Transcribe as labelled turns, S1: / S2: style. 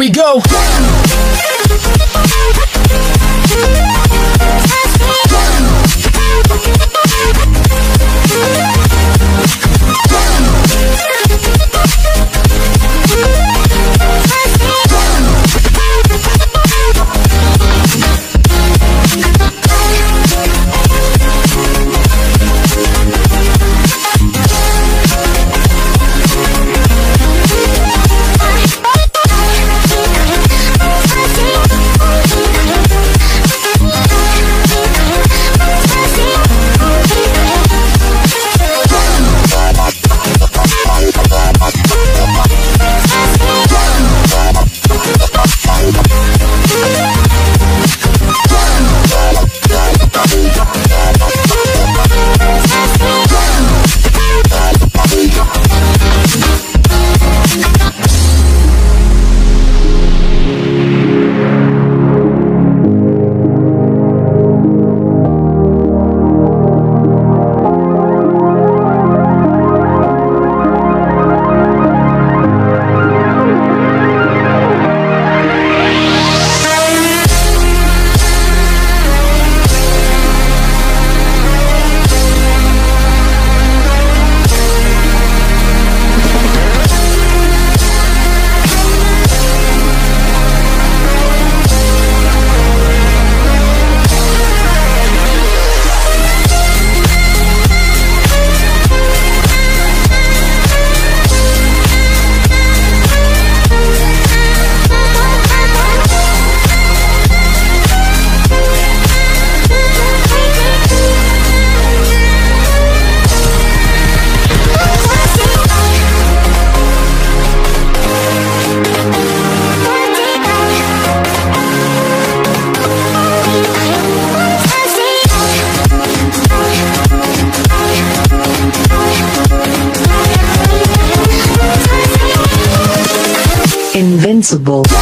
S1: we go. invincible.